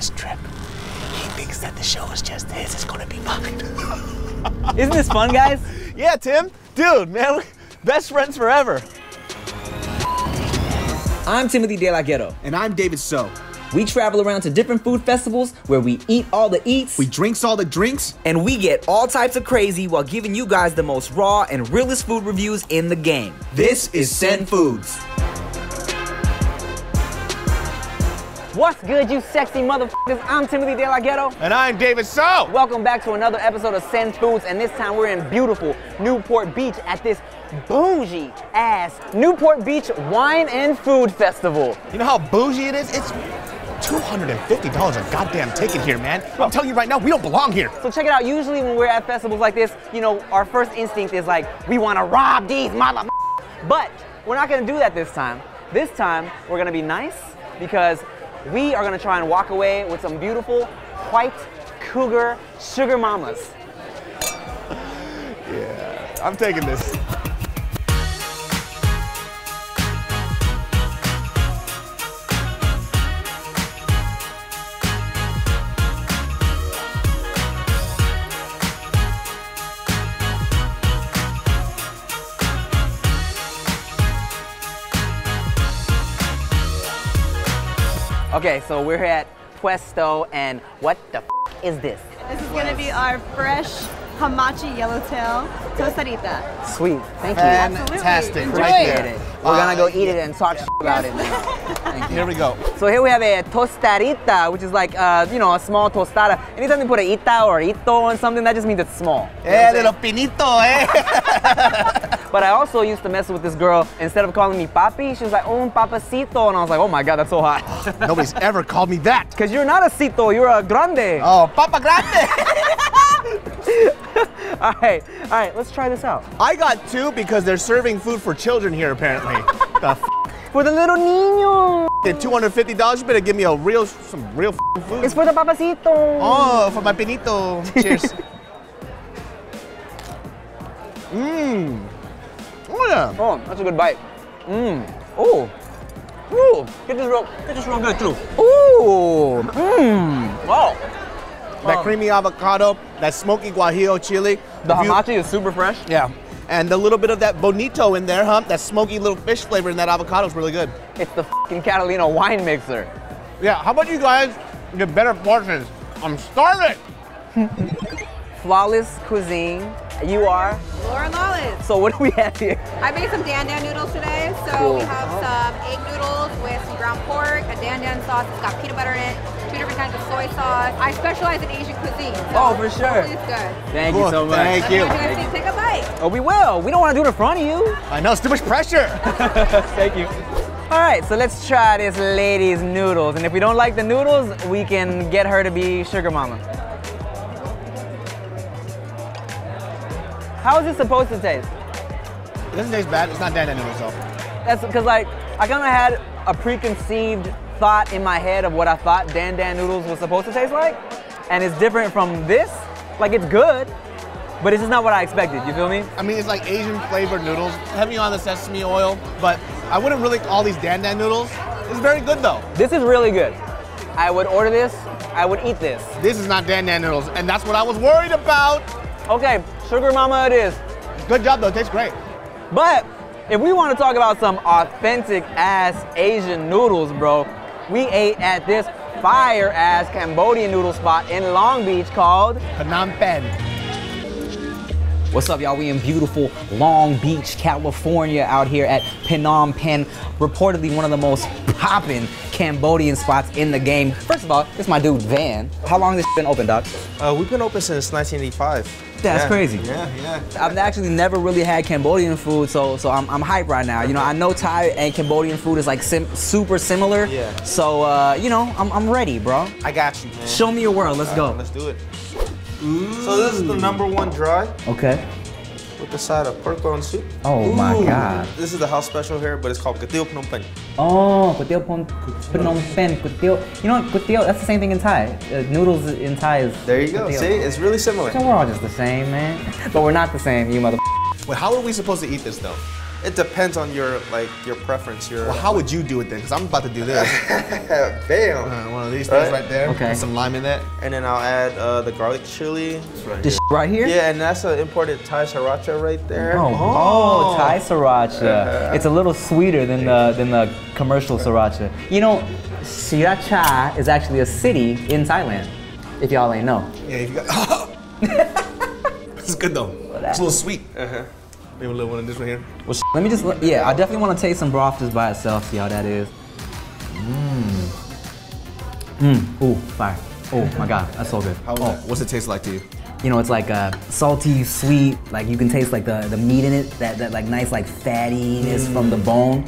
this trip. He thinks that the show is just his. It's gonna be mine. Isn't this fun, guys? yeah, Tim. Dude, man, best friends forever. I'm Timothy DeLaGhetto. And I'm David So. We travel around to different food festivals where we eat all the eats. We drinks all the drinks. and we get all types of crazy while giving you guys the most raw and realest food reviews in the game. This is Send Foodz. What's good, you sexy motherfuckers? I'm Timothy DeLaGhetto. And I'm David So. Welcome back to another episode of Send Foodz, and this time we're in beautiful Newport Beach at this bougie ass Newport Beach Wine and Food Festival. You know how bougie it is? It's $250 a goddamn ticket here, man. I'm telling you right now, we don't belong here. So check it out. Usually when we're at festivals like this, you know, our first instinct is like, we want to rob these mother. But we're not gonna do that this time. This time we're gonna be nice because we are gonna try and walk away with some beautiful white cougar sugar mamas. Yeah, I'm taking this. Okay, so we're at Puesto, and what the is this? This is gonna be our fresh hamachi yellowtail tostadita. Sweet. Thank you. Fantastic. Enjoy Right Appreciate there. it. We're gonna go eat it and talk shit about it now. Thank you. Here we go. So here we have a tostadita, which is like, uh, you know, a small tostada. Anytime you put a ita or ito on something, that just means it's small. Eh, little pinito, eh? But I also used to mess with this girl. Instead of calling me papi, she was like, oh, un papacito. And I was like, oh my God, that's so hot. Nobody's ever called me that. Because you're not a cito, you're a grande. Oh, Papa Grande. All right, all right, let's try this out. I got two because they're serving food for children here, apparently. the f- For the little niño. $250, you better give me a real, some real food. It's for the papacito. Oh, for my pinito. Cheers. Mmm. Oh yeah. Oh, that's a good bite. Mmm. Oh. Ooh. Get this real, get this real good too. Ooh. Mmm. Wow. That oh. creamy avocado, that smoky guajillo chili. The If you- hamachi is super fresh. Yeah. And a little bit of that bonito in there, huh? That smoky little fish flavor in that avocado is really good. It's the fucking Catalina wine mixer. Yeah, how about you guys get better portions? I'm starving. Flawless cuisine. You are. Laura Lawless. So what do we have here? I made some dan dan noodles today. So Cool. we have some egg noodles with some ground pork, a dan dan sauce. It's got peanut butter in it, two different kinds of soy sauce. I specialize in Asian cuisine. So Oh, for sure. hopefully It's good. Thank Cool, you so much. thank Let me know you. what you guys. Take a bite. Oh, we will. We don't want to do it in front of you. I know, it's too much pressure. Thank you. All right, so let's try this lady's noodles. And if we don't like the noodles, we can get her to be sugar mama. How is this supposed to taste? It doesn't taste bad. It's not Dan Dan noodles though. That's because like I kind of had a preconceived thought in my head of what I thought Dan Dan noodles was supposed to taste like, and it's different from this. Like it's good, but it's just not what I expected. You feel me? I mean, it's like Asian flavored noodles, heavy on the sesame oil, but I wouldn't really call these Dan Dan noodles. It's very good though. This is really good. I would order this. I would eat this. This is not Dan Dan noodles, and that's what I was worried about. Okay, sugar mama it is. Good job though, it tastes great. But if we want to talk about some authentic ass Asian noodles, bro, we ate at this fire ass Cambodian noodle spot in Long Beach called. Phnom Penh. What's up, y'all? We in beautiful Long Beach, California, out here at Phnom Penh, reportedly one of the most poppin' Cambodian spots in the game. First of all, it's my dude Van. How long has this been open, Doc? Uh, we've been open since 1985. That's Yeah. crazy. Yeah, yeah. I've actually never really had Cambodian food, so so I'm, I'm hyped right now. You know, I know Thai and Cambodian food is like sim- super similar. Yeah. So uh, you know, I'm, I'm ready, bro. I got you, man. Show me your world. Let's All right, go. let's do it. So this is the number one dry Okay. With the side of pork bone soup. Oh my God. This is the house special here, but it's called Katil Phnom Penh. Oh, kutil Phnom Penh kutil. You know, kutil. That's the same thing in Thai. Uh, noodles in Thai is. There you go. kutil. See, it's really similar. So we're all just the same, man. But we're not the same, you mother. Wait, how are we supposed to eat this though? It depends on your like your preference. Your Well, how would you do it then? Because I'm about to do this. bam. Uh, one of these things Right. right there. Okay. Some lime in it. And then I'll add uh, the garlic chili. This right here? Yeah, and that's an imported Thai sriracha right there. Oh, oh, Thai sriracha. It's a little sweeter than the than the commercial sriracha. You know, Sriracha is actually a city in Thailand. If y'all ain't know. Yeah, if you got. this is good though. It's a little sweet. Uh-huh. Maybe a little one of this one here. Well, let me just. Yeah, I definitely want to taste some broth just by itself. See how that is. Mmm. Mmm. Ooh, fire. Oh my God, that's so good. How, Oh. What's it taste like to you? You know, it's like uh, salty, sweet. Like you can taste like the, the meat in it. That, that like nice like fattiness from the bone.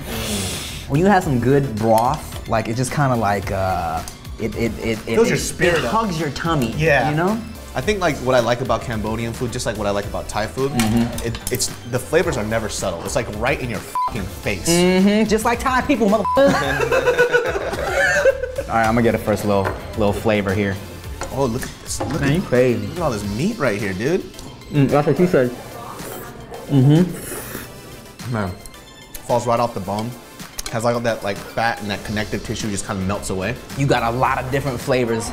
When you have some good broth, like it just kind of like uh, it it it, it it- spirit It hugs your tummy. Yeah. You know. I think like what I like about Cambodian food, just like what I like about Thai food, Mm-hmm. it, it's the flavors are never subtle. It's like right in your fucking face. Mm, just like Thai people, motherfucker. All right, I'm gonna get a first little little flavor here. Oh, look at this! Look Man, you at, crazy. look at all this meat right here, dude. Mm, that's what you said. Mm-hmm. Man, falls right off the bone. Has like all that like fat and that connective tissue just kind of melts away. You got a lot of different flavors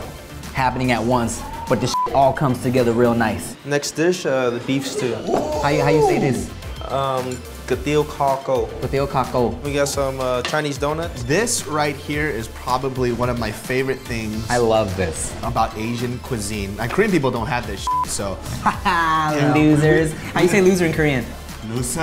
happening at once, but this all comes together real nice. Next dish, uh, the beef stew. How you, how you say this? Um, Gatil Kako. Pateo kako. We got some uh, Chinese donuts. This right here is probably one of my favorite things I love this. about Asian cuisine. And Korean people don't have this, shit, so. Haha, losers. How you say loser in Korean? Loser.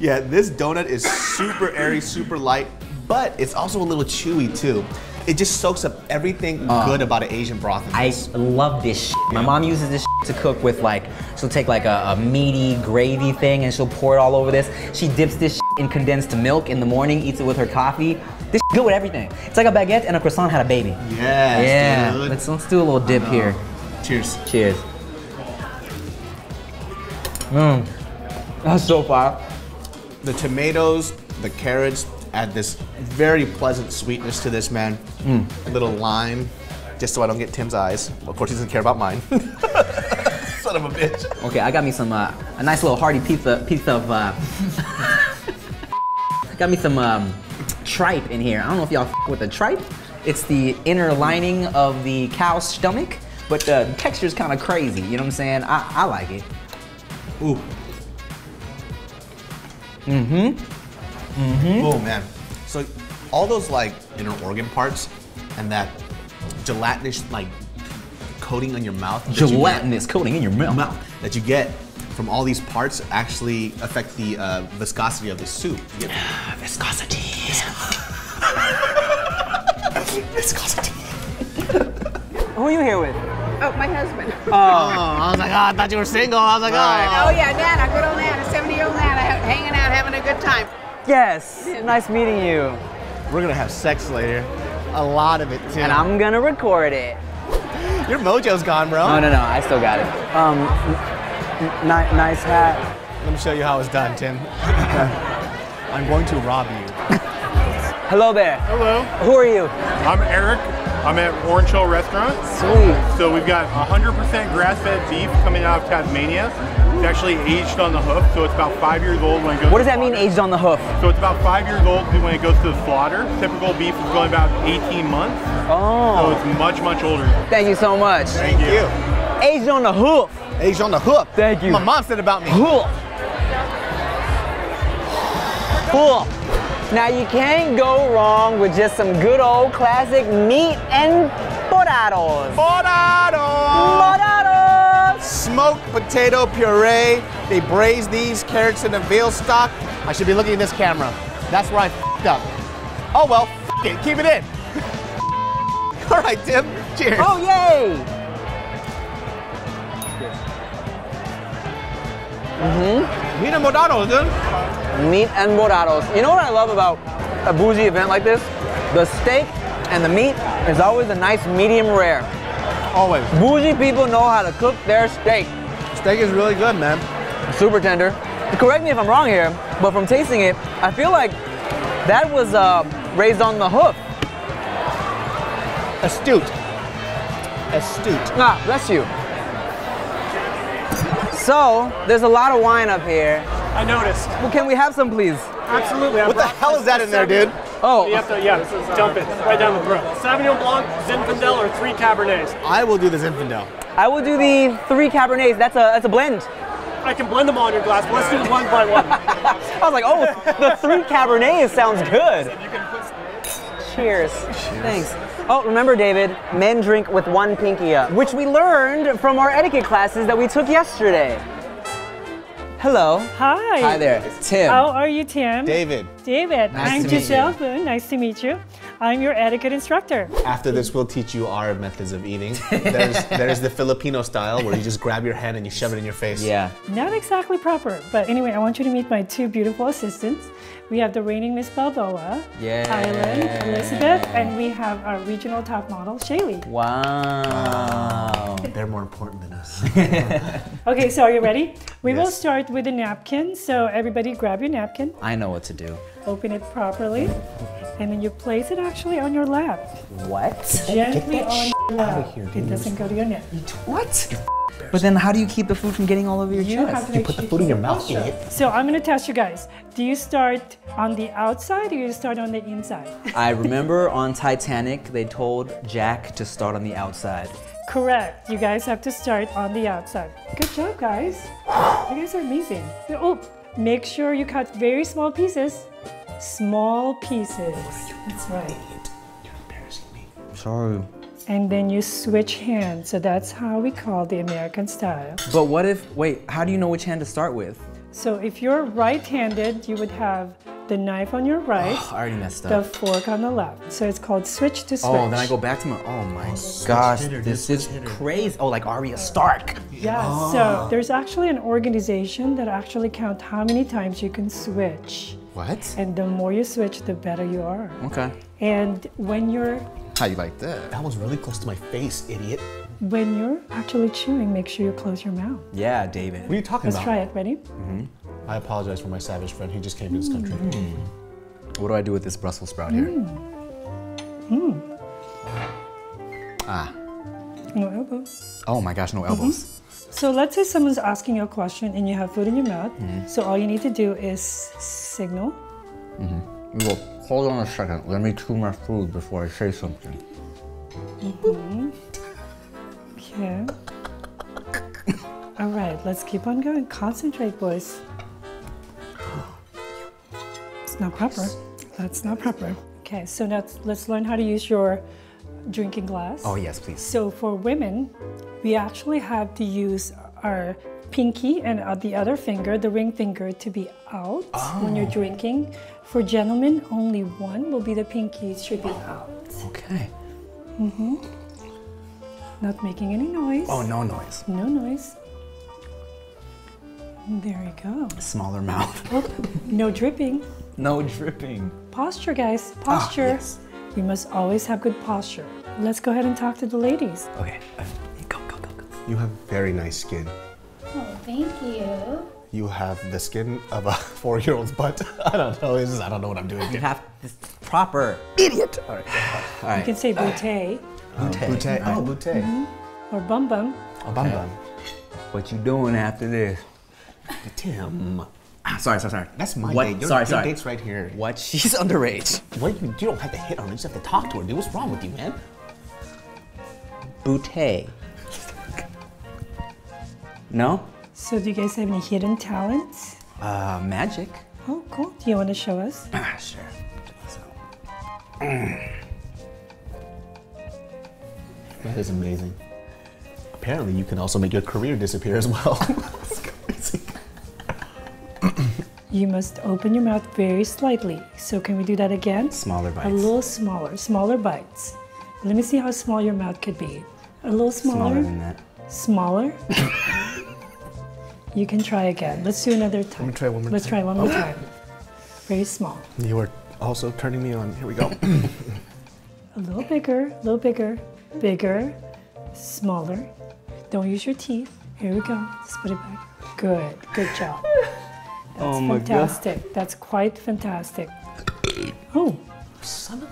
yeah, this donut is super airy, super light, but it's also a little chewy too. It just soaks up everything uh, good about an Asian broth. I love this shit. My mom uses this shit to cook with like, she'll take like a, a meaty gravy thing and she'll pour it all over this. She dips this shit in condensed milk in the morning, eats it with her coffee. This good with everything. It's like a baguette and a croissant had a baby. Yes, yeah, dude. let's, let's do a little dip here. Cheers. Cheers. Mmm, that's so fire. The tomatoes, the carrots add this very pleasant sweetness to this, man. A little lime, just so I don't get Tim's eyes. Of course, he doesn't care about mine. Son of a bitch. Okay, I got me some, uh, a nice little hearty pizza, piece of, uh, got me some um, tripe in here. I don't know if y'all f- with the tripe. It's the inner lining of the cow's stomach, but the texture's kind of crazy. You know what I'm saying? I, I like it. Ooh. Mm-hmm. Oh man. So all those like inner organ parts and that gelatinous like coating on your mouth. that you get- Gelatinous coating in your mouth. mouth that you get from all these parts actually affect the uh, viscosity of the soup. You get Viscosity. viscosity. Who are you here with? Oh, my husband. Oh, I was like, oh, I thought you were single. I was like, oh. Oh yeah, Nana, good old Nana, 70 year old Nana, hanging out, having a good time. Yes. Nice meeting you. We're gonna have sex later. A lot of it too. And I'm gonna record it. Your mojo's gone, bro. No, no, no, I still got it. Um, n- n- nice hat. Let me show you how it's done, Tim. I'm going to rob you. Hello there. Hello, Who are you? I'm Eric. I'm at Orange Hill Restaurant. Sweet. So we've got 100% grass-fed beef coming out of Tasmania. It's actually aged on the hoof, so it's about five years old when it goes. What to does that mean, aged on the hoof? So it's about five years old when it goes to the slaughter. Typical beef is going about 18 months, oh. so Oh, it's much, much older. thank you so much. Thank you. Aged on the hoof. Aged on the hoof. Thank you. My mom said about me. Hoof. Hoof. Now you can't go wrong with just some good old classic meat and potatoes. Potato. Potatoes. Smoked potato puree. They braise these carrots in a veal stock. I should be looking at this camera. That's where I fed up. Oh well, f- it. Keep it in. All right, Tim. Cheers. Oh yay! Mm-hmm. meat and potatoes, dude. Meat and potatoes. You know what I love about a bougie event like this? The steak and the meat is always a nice medium rare. Always. Bougie people know how to cook their steak. Steak is really good, man. Super tender. Correct me if I'm wrong here, but from tasting it, I feel like that was uh, raised on the hoof. Astute. Astute. Ah, bless you. So, there's a lot of wine up here. I noticed. Well, can we have some, please? Absolutely. I What the hell is that in there, dude? Oh, You have to, yeah, dump it right down the throat. Sauvignon Blanc, Zinfandel, or three Cabernets. I will do the Zinfandel. I will do the three Cabernets. That's a that's a blend. I can blend them all in your glass, but let's do it one by one. I was like, oh, the three Cabernets sounds good. Cheers. Thanks. Oh, remember, David, men drink with one pinky up, which we learned from our etiquette classes that we took yesterday. Hello. Hi. Hi there. It's Tim. How are you, Tim? David, David. Nice I'm to meet Giselle Boone. Nice to meet you. I'm your etiquette instructor. after this, we'll teach you our methods of eating. There's, there's the Filipino style where you just grab your hand and you shove it in your face. Yeah. Not exactly proper, but anyway, I want you to meet my two beautiful assistants. We have the reigning Miss Balboa, Yeah. Island, Elizabeth, and we have our regional top model, Shaylee. Wow. They're more important than us. Okay, so are you ready? We will start with a napkin. So everybody grab your napkin, I know what to do. open it properly, and then you place it actually on your lap. What? Gently on your lap. Here, It doesn't go to your neck. What? But then how do you keep the food from getting all over your You chest? have to put the food in your mouth, posture. idiot. So I'm gonna test you guys. Do you start on the outside or do you start on the inside? I remember on Titanic, they told Jack to start on the outside. Correct. You guys have to start on the outside. Good job, guys. You guys are amazing. Oh, make sure you cut very small pieces. Small pieces. That's right. You're embarrassing me. I'm sorry. And then you switch hands. So that's how we call the American style. But what if, wait, how do you know which hand to start with? So if you're right-handed, you would have the knife on your right, oh, I already messed the fork on the left. So it's called switch to switch. Oh, then I go back to my, oh my gosh, this is crazy. Oh, like Arya Stark. Yeah, so there's actually an organization that actually count how many times you can switch. What? And the more you switch, the better you are. Okay. And when you're How you like that? That was really close to my face, idiot. when you're actually chewing, make sure you close your mouth. Yeah, David. What are you talking about? Let's try it. Ready? Mm-hmm. I apologize for my savage friend. He just came to this country. Mm. What do I do with this Brussels sprout here? Mm. Mm. Ah. No elbows. Oh my gosh, no elbows. Mm-hmm. So let's say someone's asking you a question and you have food in your mouth. Mm-hmm. So all you need to do is signal. Well, hold on a second. Let me chew my food before I say something. Mm-hmm. Okay. All right, let's keep on going. Concentrate, boys. It's not proper. That's not proper. Okay, so now let's learn how to use your drinking glass. Oh yes, please. So for women, we actually have to use our pinky and uh, the other finger, the ring finger, to be out when you're drinking. For gentlemen, only one will be the pinky should be out. Okay. Mm-hmm. Not making any noise. Oh, no noise. No noise. There you go. Smaller mouth. Oh, no dripping. no dripping. Posture, guys. Posture. yes. We must always have good posture. Let's go ahead and talk to the ladies. Okay. Go, go, go, go. You have very nice skin. Oh, thank you. You have the skin of a four-year-old's butt. I don't know. Just, I don't know what I'm doing You have this proper. Idiot. All right. All You can say bootay Boutte. Oh, boutte. or bum bum. Oh, bum bum. What you doing after this? Tim. Ah, sorry, sorry, sorry. That's my what? date. Your, sorry, your sorry. date's right here. What? She's underage. What? You, you don't have to hit on her. You just have to talk to her, dude. What's wrong with you, man? Boutte. No? So, do you guys have any hidden talents? Uh, magic. Oh, cool. Do you want to show us? Ah, sure. So, That is amazing. Apparently, you can also make your career disappear as well. That's crazy. You must open your mouth very slightly. So, can we do that again? Smaller bites. A little smaller, smaller bites. Let me see how small your mouth could be. A little smaller. Smaller than that. Smaller. you can try again. Let's do another time. Let me try one more Let's time. try one more oh. time. Very small. You are also turning me on. Here we go. A little bigger, a little bigger, bigger, smaller. Don't use your teeth. Here we go. Just put it back. Good. Good job. That's Oh my God. fantastic. That's quite fantastic. Oh, Son of.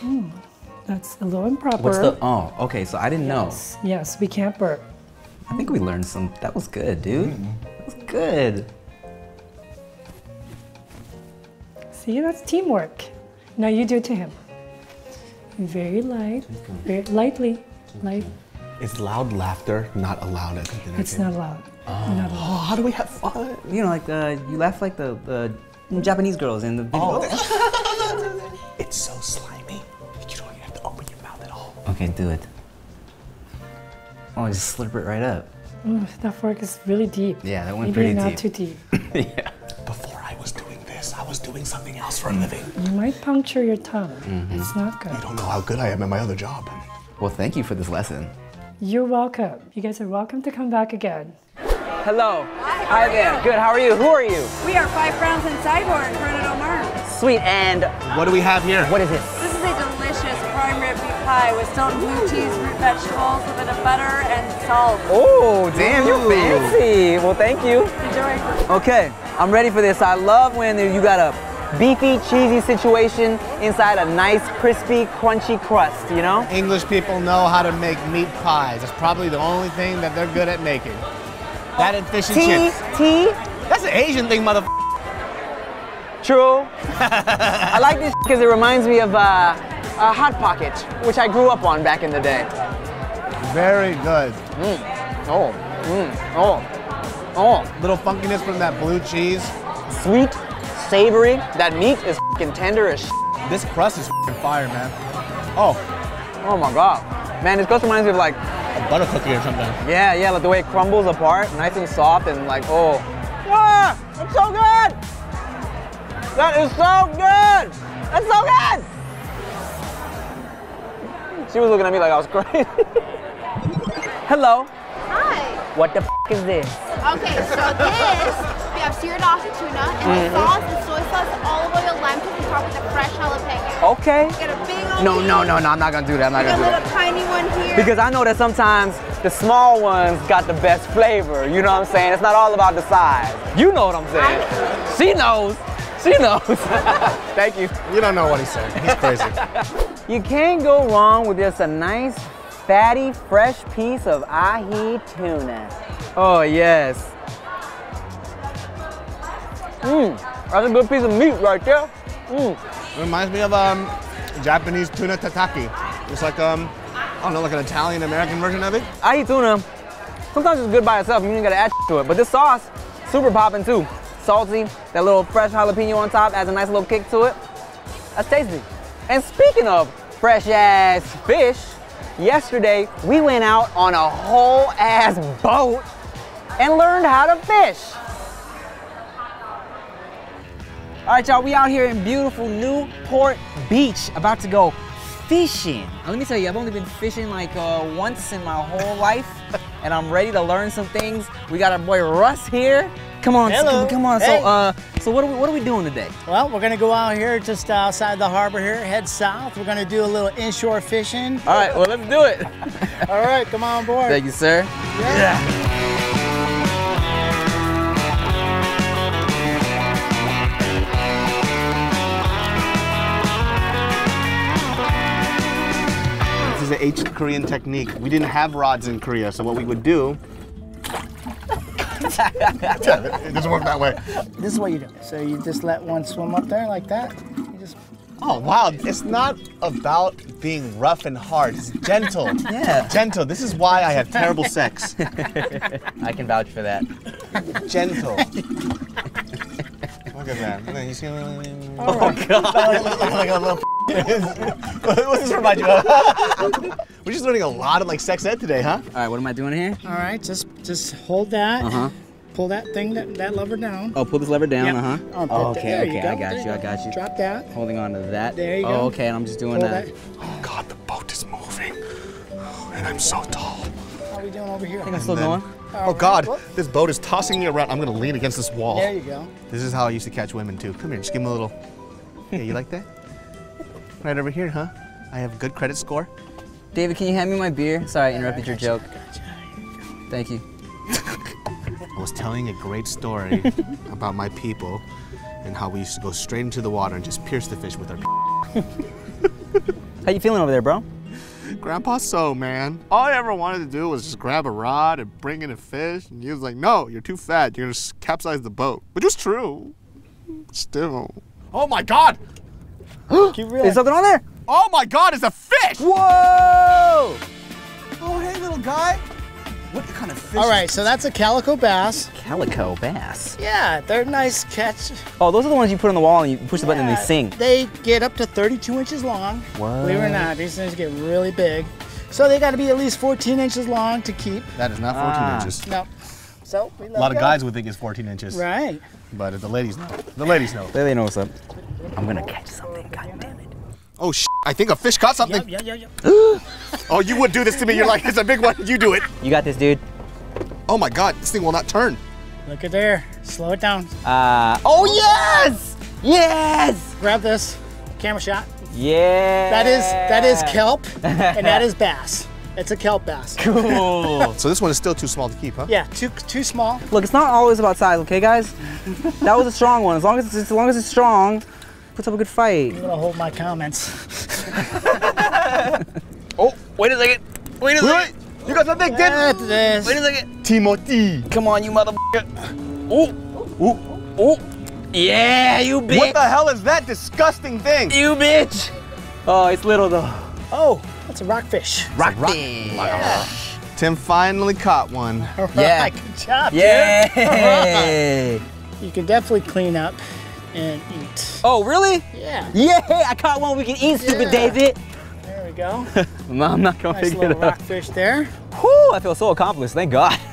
Hmm. that's a little improper. What's the? Oh, okay. So I didn't know. Yes, yes, we can't burp. I think we learned some. That was good, dude. Mm-hmm. That was good. See, that's teamwork. Now you do it to him. Very light, very lightly, light. Is loud laughter not allowed at the dinner It's not loud. Oh. Not Oh, how do we have fun? You know, like the you laugh like the the Japanese girls in the video. Oh, it's so slimy. You don't even have to open your mouth at all. Okay, do it. Oh, just slurp it right up. Ooh, that fork is really deep. Yeah, that went Maybe pretty not deep. too deep. yeah. Before I was doing this, I was doing something else for a living. You might puncture your tongue. Mm-hmm. It's not good. You don't know how good I am at my other job. Well, thank you for this lesson. You're welcome. You guys are welcome to come back again. Hello. Hi there. Good. How are you? Who are you? We are Five Crowns and SideDoor in Corona del Mar. Sweet. And What do we have here? what is this? Pie with some blue cheese, root vegetables, a bit of butter, and salt. Oh, damn, you're fancy. Well, thank you. Enjoy. Okay, I'm ready for this. I love when you got a beefy, cheesy situation inside a nice, crispy, crunchy crust, you know? English people know how to make meat pies. That's probably the only thing that they're good at making. That and fish and Tea, chips. tea, That's an Asian thing, mother. true. I like this because it reminds me of uh, a Hot Pocket, which I grew up on back in the day. Very good. Oh, mm, oh, oh. Little funkiness from that blue cheese. Sweet, savory. That meat is fing tender as This crust is fing fire, man. Oh, Oh my god. Man, this crust reminds me of like, a butter cookie or something. yeah, yeah, like the way it crumbles apart, nice and soft and like, oh. Ah, that's so good! That is so good! That's so good! She was looking at me like I was crazy. Hello. Hi. What the f is this? Okay, so this, we have seared off tuna, and the mm-hmm. sauce is soy sauce, olive oil, lime juice, and top with the fresh jalapeno. Okay. Get a big old No, piece, no, no, no, I'm not gonna do that. I'm not get gonna do that. a little tiny one here. Because I know that sometimes the small ones got the best flavor. You know what I'm saying? It's not all about the size. You know what I'm saying. She knows. She knows. Thank you. You don't know what he's saying. He's crazy. You can't go wrong with just a nice, fatty, fresh piece of ahi tuna. Oh, yes. Mmm, that's a good piece of meat right there. Mmm. Reminds me of um, Japanese tuna tataki. It's like um, I don't know, like an Italian American version of it. Ahi tuna, sometimes it's good by itself. You ain't gotta add to it. But this sauce, super popping too. Salty, that little fresh jalapeno on top adds a nice little kick to it. That's tasty. And speaking of fresh ass fish, yesterday we went out on a whole ass boat and learned how to fish. All right, y'all, we out here in beautiful Newport Beach, about to go fishing. Now, let me tell you, I've only been fishing like uh, once in my whole life, and I'm ready to learn some things. We got our boy Russ here. Come on, Hello. come on. Hey. So, uh, so what are we, what are we doing today? Well, we're gonna go out here just outside the harbor here, head south. We're gonna do a little inshore fishing. All right, well, let's do it. All right, come on board. Thank you, sir. This is an ancient Korean technique. We didn't have rods in Korea, so what we would do. It doesn't work that way. This is what you do. So you just let one swim up there like that. You just Oh wow, it's not about being rough and hard. It's gentle. Yeah. Gentle. This is why I have terrible sex. I can vouch for that. Gentle. Look at that. Look at- You see? Oh, God. like a little. What's this remind you of? We're just learning a lot of like sex ed today, huh? All right, what am I doing here? all right. Just just hold that. Uh huh. Pull that thing that, that lever down. Oh, pull this lever down. Yep. Uh huh. Oh, Oh, okay, there you okay, go. I got There you, I got you. Drop that. Holding on to that. There you oh, go. okay, and I'm just doing that. that. Oh God, the boat is moving, and I'm so tall. How are we doing over here? I think I'm still going. Oh God, this boat is tossing me around. I'm gonna lean against this wall. There you go. This is how I used to catch women too. Come here, just give them a little. Yeah, you like that? Right over here, huh? I have a good credit score. David, can you hand me my beer? Sorry, I interrupted your joke. Thank you. I was telling a great story about my people and how we used to go straight into the water and just pierce the fish with our. How you feeling over there, bro? Grandpa So, man. All I ever wanted to do was just grab a rod and bring in a fish. And he was like, no, you're too fat. You're going to capsize the boat. Which was true. Still. Oh my God. Keep Is something on there? Oh my God, it's a fish. Whoa! What kind of fish? All right, so that's a calico bass. Calico bass. Yeah, they're nice catch. Oh, those are the ones you put on the wall and you push the button and they sing. They get up to 32 inches long. Believe it or not, these things get really big. So they got to be at least 14 inches long to keep. That is not 14 Ah. inches. No. So we let A lot it of go. guys would think it's 14 inches. Right. But the ladies know. The ladies know. They know what's up. I'm gonna catch something. God damn it. Oh, sh! I think a fish caught something. Yep, yep, yep, yep. Oh, you would do this to me. You're like, it's a big one. You do it. You got this, dude. Oh my God, this thing will not turn. Look at there. Slow it down. Uh, oh yes! Yes! Grab this. Camera shot. Yeah. That is that is kelp, and that is bass. It's a kelp bass. Cool. So this one is still too small to keep, huh? Yeah, too too small. Look, it's not always about size, okay, guys? That was a strong one. As long as it's, as long as it's strong, puts up a good fight. I'm gonna hold my comments. Oh, wait a second. Wait a Wait, you got something, kid? At. Wait a second. Timothy. Come on, you motherfucker. Oh, oh, oh. Yeah, you bitch. What the hell is that disgusting thing? You bitch. Oh, it's little though. Oh, that's a rockfish. Rockfish. Tim finally caught one. All right, Yeah. good job. dude. Yay. You can definitely clean up and eat. Oh, really? Yeah. Yay, I caught one we can eat, stupid Yeah. David. There we go. No, I'm not gonna Nice pick little it up. rockfish there. Whew, I feel so accomplished, thank God.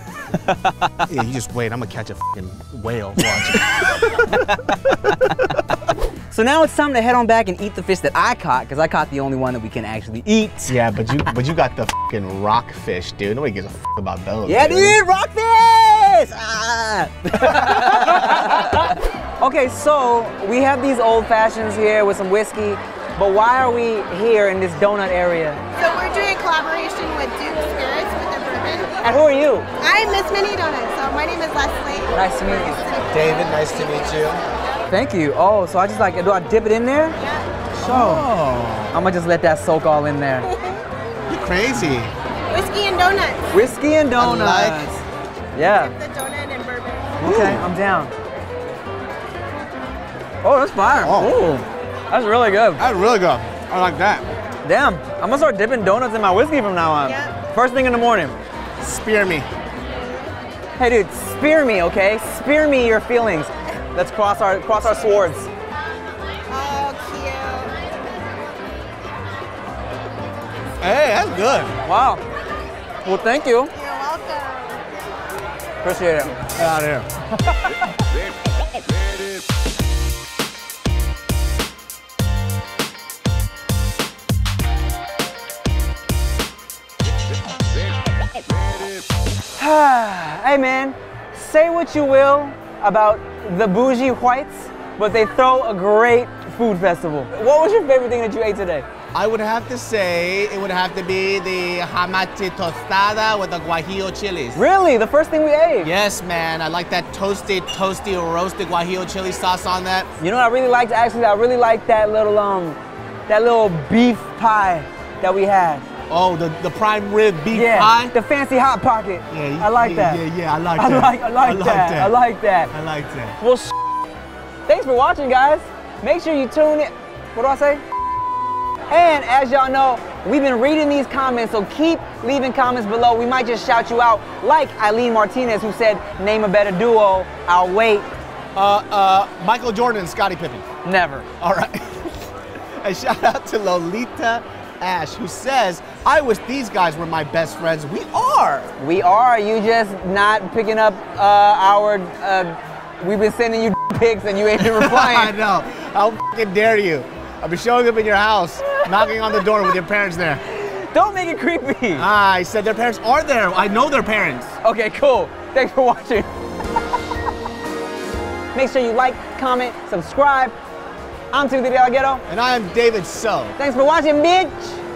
Yeah, you just wait. I'm gonna catch a fucking whale. Watch. So now it's time to head on back and eat the fish that I caught, because I caught the only one that we can actually eat. yeah, but you but you got the fucking rockfish, dude. Nobody gives a fuck about those. Yeah, dude, rockfish! Ah. Okay, so we have these old fashions here with some whiskey, but why are we here in this donut area? So we're doing a collaboration with Duke Spirits with their bourbon. And who are you? I'm Miss Mini Donuts. So my name is Leslie. Nice to meet you. David, nice to meet you. Thank you. Oh, so I just like, do I dip it in there? Yeah. So, I'm gonna just let that soak all in there. You're crazy. Whiskey and donuts. Whiskey and donuts. like- Yeah. The donut and bourbon. Okay, I'm down. Oh, that's fire. Oh. Ooh, that's really good. That's really good. I like that. Damn, I'm gonna start dipping donuts in my whiskey from now on. Yep. First thing in the morning. Spear me. Hey, dude, spear me, okay? Spear me your feelings. Let's cross our cross our swords. Oh, cute. Hey, that's good. Wow. Well, thank you. You're welcome. Appreciate it. Get out of here. hey, man, say what you will about the bougie whites, but they throw a great food festival. What was your favorite thing that you ate today? I would have to say it would have to be the hamachi tostada with the guajillo chilies. Really? The first thing we ate? Yes, man. I like that toasted, toasty, roasted guajillo chili sauce on that. You know what I really liked? Actually, I really liked that little um, that little beef pie that we had. Oh, the, the prime rib beef yeah, pie. the fancy hot pocket. Yeah, I like yeah, that. Yeah, yeah, I like I that. like, I like, that. I like that. I like that. Well, thanks for watching, guys. Make sure you tune in. What do I say? And as y'all know, we've been reading these comments, so keep leaving comments below. We might just shout you out, like Eileen Martinez, who said, "Name a better duo." I'll wait. Uh, uh, Michael Jordan and Scottie Pippen. Never. All right. and shout out to Lolita Ash, who says, I wish these guys were my best friends. We are. We are. You just not picking up uh, our. Uh, we've been sending you pics and you ain't been replying. I know. How fucking dare you? I'll be showing up in your house, knocking on the door with your parents there. Don't make it creepy. Ah, I said their parents are there. I know their parents. Okay, cool. Thanks for watching. Make sure you like, comment, subscribe. I'm Timothy De And I am David So. Thanks for watching, bitch.